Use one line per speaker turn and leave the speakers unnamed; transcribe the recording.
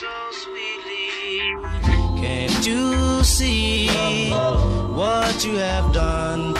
so sweetly. Can't you see what you have done